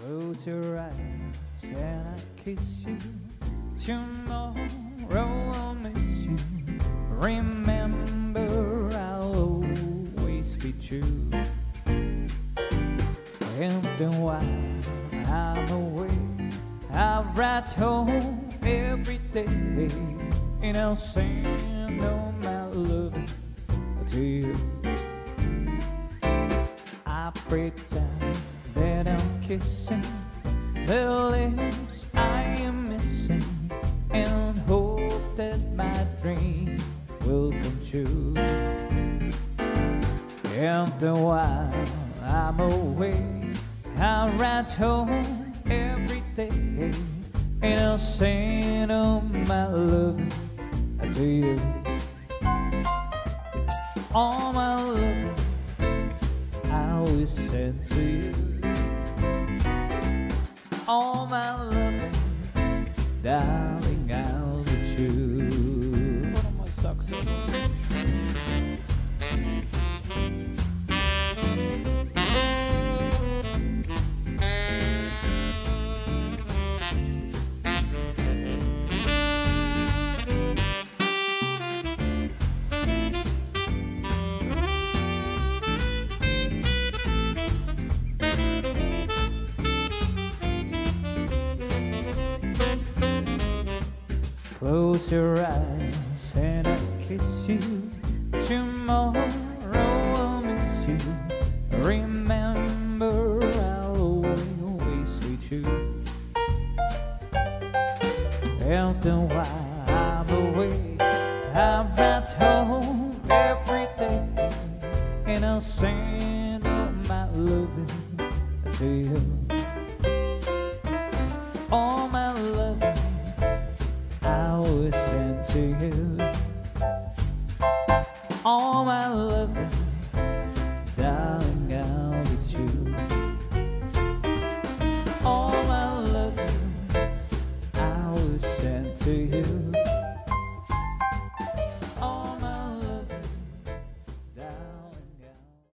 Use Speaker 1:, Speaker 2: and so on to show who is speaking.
Speaker 1: Close your eyes and I kiss you. Tomorrow I'll miss you. Remember, I'll always be true. And then while I'm away, I write home every day. And I'll send all my love to you. I pretend kissing the lips I am missing and hope that my dream will come true. And then while I'm away, I write home every day and I'll send all my love to you. All my love I always send to you. All my love, darling, I'll be true. One of my success. Close your eyes and I'll kiss you. Tomorrow I'll miss you. Remember, I'll always be true. And then while I'm away, I write home every day. And I'll send all my loving to you. Love,